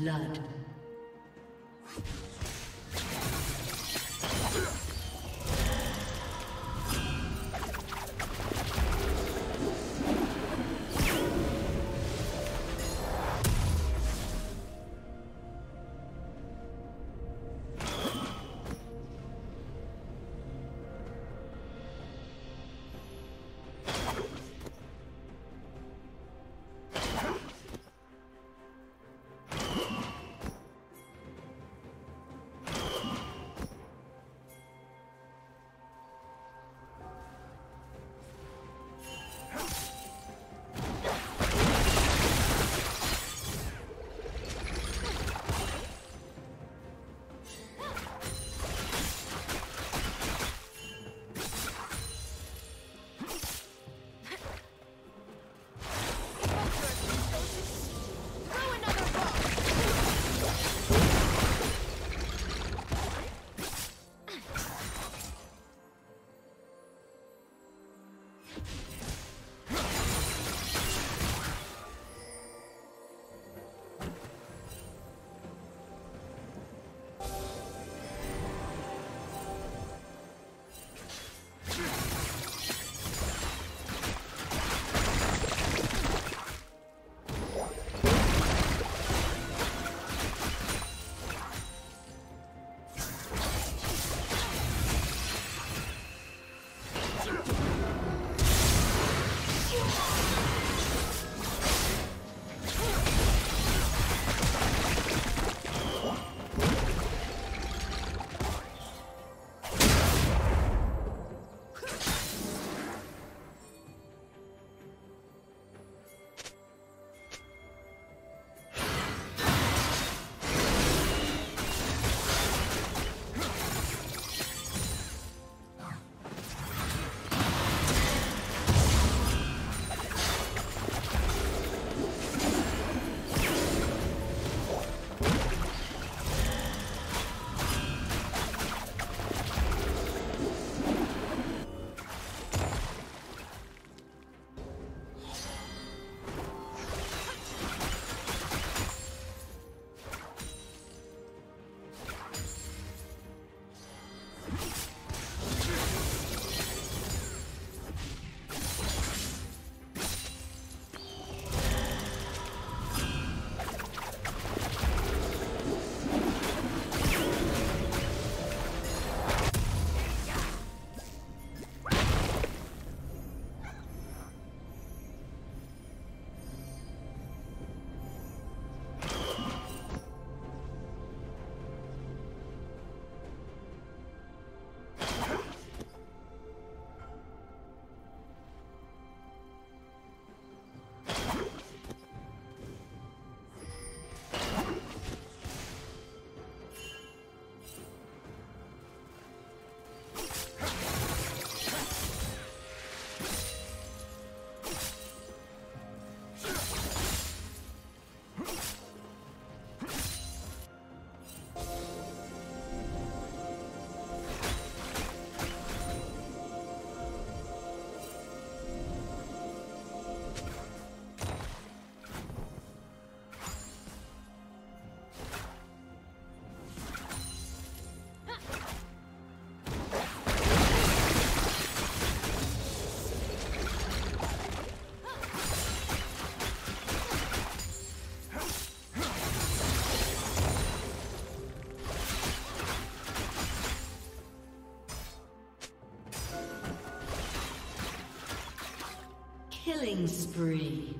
blood. Killing spree.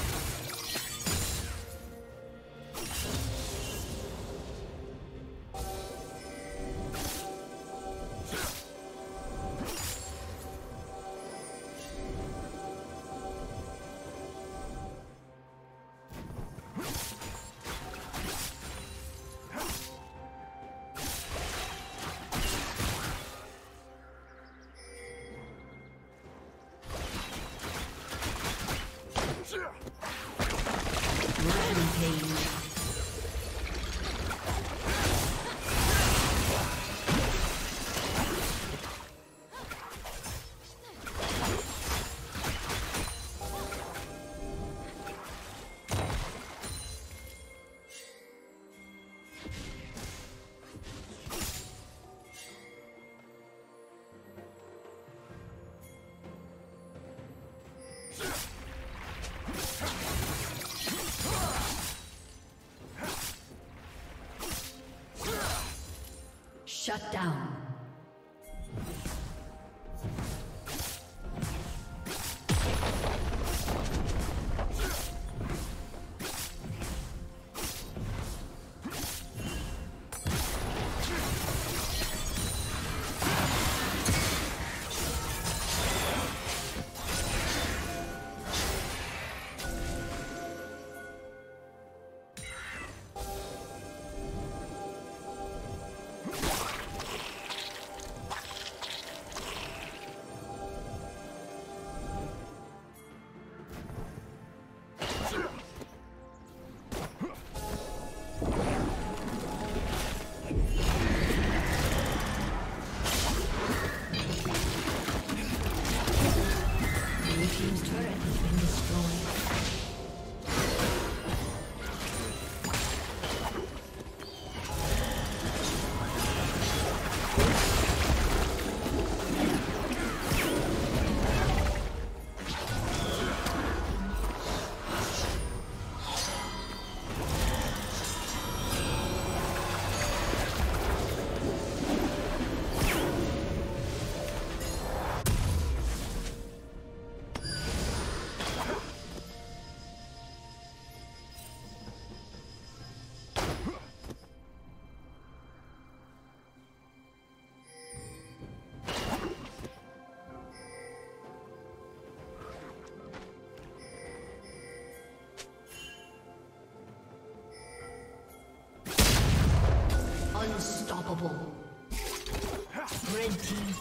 Shut down.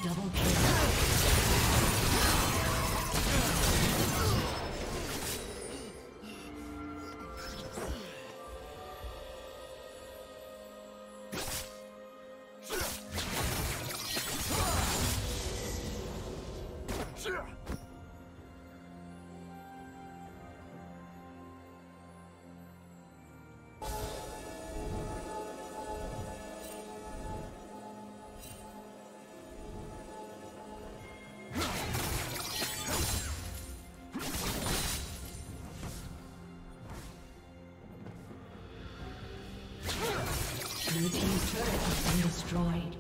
Double kill. Destroyed.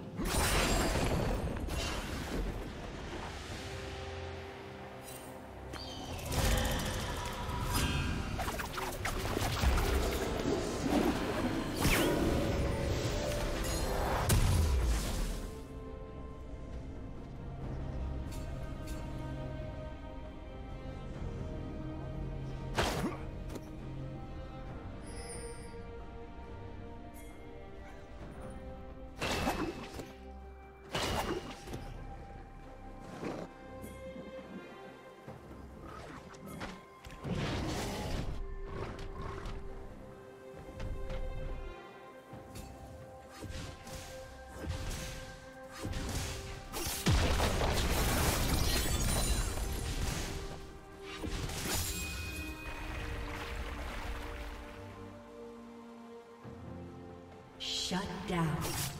Shut down.